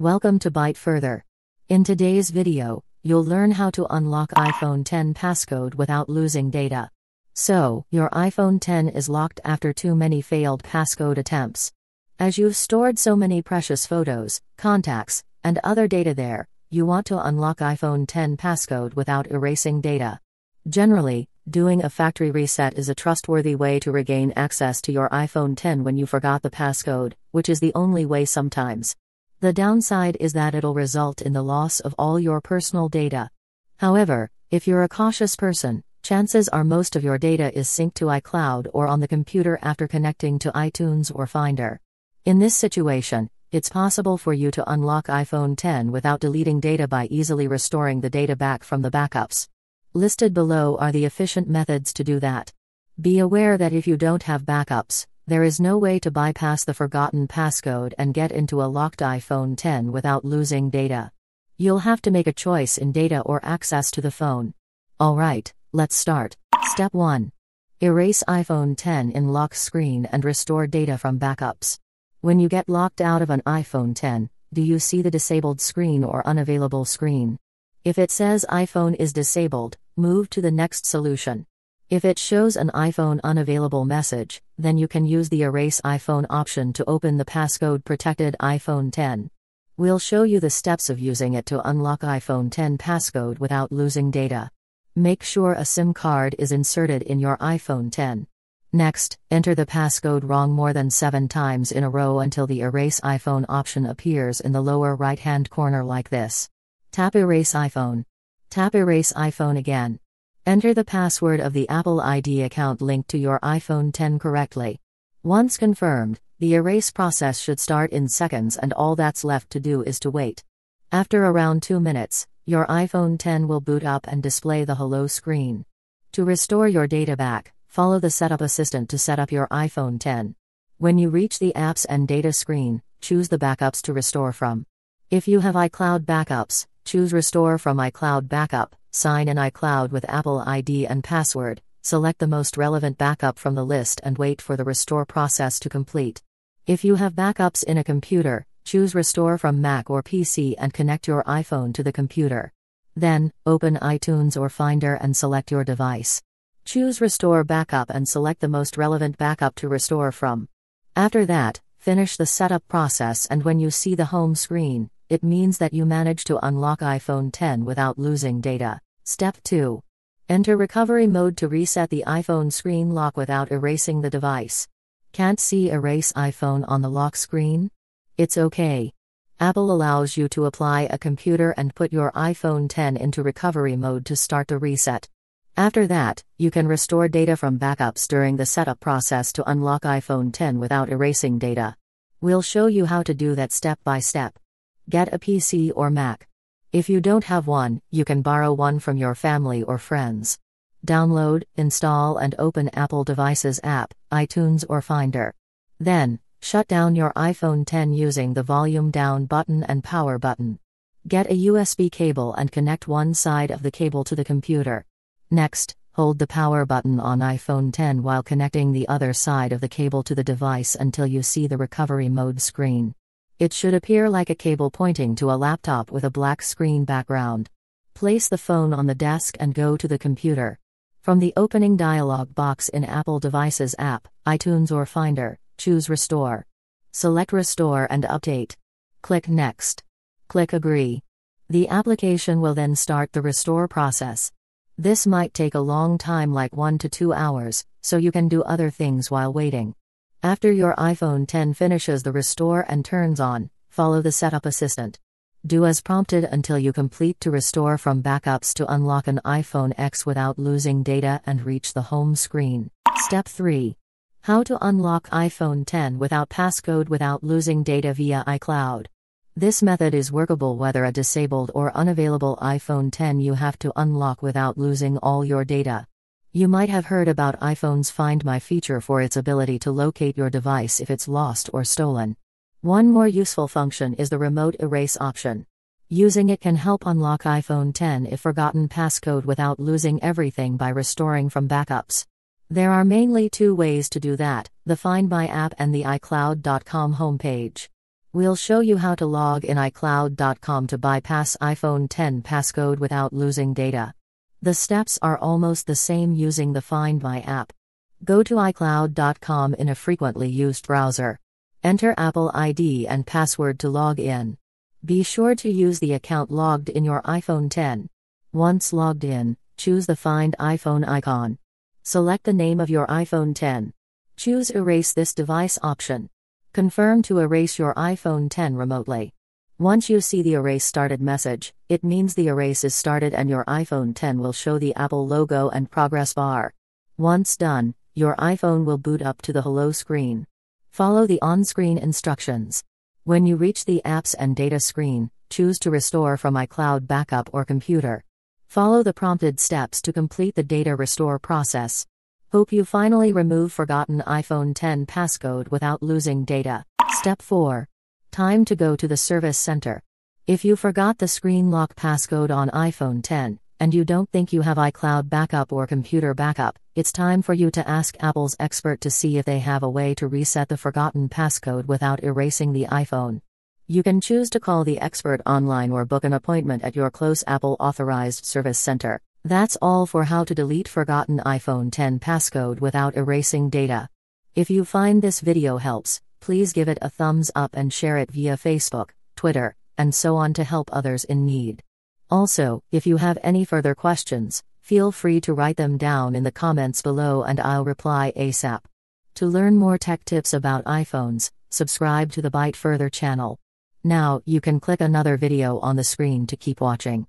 Welcome to Byte Further. In today's video, you'll learn how to unlock iPhone 10 passcode without losing data. So, your iPhone 10 is locked after too many failed passcode attempts. As you've stored so many precious photos, contacts, and other data there, you want to unlock iPhone 10 passcode without erasing data. Generally, doing a factory reset is a trustworthy way to regain access to your iPhone 10 when you forgot the passcode, which is the only way sometimes. The downside is that it'll result in the loss of all your personal data. However, if you're a cautious person, chances are most of your data is synced to iCloud or on the computer after connecting to iTunes or Finder. In this situation, it's possible for you to unlock iPhone 10 without deleting data by easily restoring the data back from the backups. Listed below are the efficient methods to do that. Be aware that if you don't have backups, there is no way to bypass the forgotten passcode and get into a locked iPhone 10 without losing data. You'll have to make a choice in data or access to the phone. Alright, let's start. Step 1. Erase iPhone 10 in lock screen and restore data from backups. When you get locked out of an iPhone 10, do you see the disabled screen or unavailable screen? If it says iPhone is disabled, move to the next solution. If it shows an iPhone unavailable message, then you can use the Erase iPhone option to open the passcode protected iPhone 10. We'll show you the steps of using it to unlock iPhone 10 passcode without losing data. Make sure a SIM card is inserted in your iPhone 10. Next, enter the passcode wrong more than 7 times in a row until the Erase iPhone option appears in the lower right hand corner like this. Tap Erase iPhone. Tap Erase iPhone again. Enter the password of the Apple ID account linked to your iPhone 10 correctly. Once confirmed, the erase process should start in seconds and all that's left to do is to wait. After around 2 minutes, your iPhone 10 will boot up and display the hello screen. To restore your data back, follow the setup assistant to set up your iPhone 10. When you reach the apps and data screen, choose the backups to restore from. If you have iCloud backups, choose restore from iCloud backup. Sign in iCloud with Apple ID and password, select the most relevant backup from the list and wait for the restore process to complete. If you have backups in a computer, choose Restore from Mac or PC and connect your iPhone to the computer. Then, open iTunes or Finder and select your device. Choose Restore Backup and select the most relevant backup to restore from. After that, finish the setup process and when you see the home screen, it means that you managed to unlock iPhone 10 without losing data. Step 2. Enter recovery mode to reset the iPhone screen lock without erasing the device. Can't see Erase iPhone on the lock screen? It's okay. Apple allows you to apply a computer and put your iPhone 10 into recovery mode to start the reset. After that, you can restore data from backups during the setup process to unlock iPhone 10 without erasing data. We'll show you how to do that step by step. Get a PC or Mac. If you don't have one, you can borrow one from your family or friends. Download, install, and open Apple Devices app, iTunes or Finder. Then, shut down your iPhone 10 using the volume down button and power button. Get a USB cable and connect one side of the cable to the computer. Next, hold the power button on iPhone 10 while connecting the other side of the cable to the device until you see the recovery mode screen. It should appear like a cable pointing to a laptop with a black screen background. Place the phone on the desk and go to the computer. From the opening dialog box in Apple Devices app, iTunes or Finder, choose Restore. Select Restore and Update. Click Next. Click Agree. The application will then start the restore process. This might take a long time, like 1 to 2 hours, so you can do other things while waiting. After your iPhone 10 finishes the restore and turns on, follow the setup assistant. Do as prompted until you complete to restore from backups to unlock an iPhone X without losing data and reach the home screen. Step 3. How to unlock iPhone 10 without passcode without losing data via iCloud. This method is workable whether a disabled or unavailable iPhone 10 you have to unlock without losing all your data. You might have heard about iPhone's Find My feature for its ability to locate your device if it's lost or stolen. One more useful function is the remote erase option. Using it can help unlock iPhone 10 if forgotten passcode without losing everything by restoring from backups. There are mainly two ways to do that the Find My app and the iCloud.com homepage. We'll show you how to log in iCloud.com to bypass iPhone 10 passcode without losing data. The steps are almost the same using the Find My app. Go to iCloud.com in a frequently used browser. Enter Apple ID and password to log in. Be sure to use the account logged in your iPhone 10. Once logged in, choose the Find iPhone icon. Select the name of your iPhone 10. Choose Erase this device option. Confirm to erase your iPhone 10 remotely. Once you see the erase started message, it means the erase is started and your iPhone 10 will show the Apple logo and progress bar. Once done, your iPhone will boot up to the hello screen. Follow the on screen instructions. When you reach the apps and data screen, choose to restore from iCloud backup or computer. Follow the prompted steps to complete the data restore process. Hope you finally remove forgotten iPhone 10 passcode without losing data. Step 4. Time to go to the service center. If you forgot the screen lock passcode on iPhone 10, and you don't think you have iCloud backup or computer backup, it's time for you to ask Apple's expert to see if they have a way to reset the forgotten passcode without erasing the iPhone. You can choose to call the expert online or book an appointment at your close Apple authorized service center. That's all for how to delete forgotten iPhone 10 passcode without erasing data. If you find this video helps, please give it a thumbs up and share it via Facebook, Twitter, and so on to help others in need. Also, if you have any further questions, feel free to write them down in the comments below and I'll reply ASAP. To learn more tech tips about iPhones, subscribe to the Byte Further channel. Now, you can click another video on the screen to keep watching.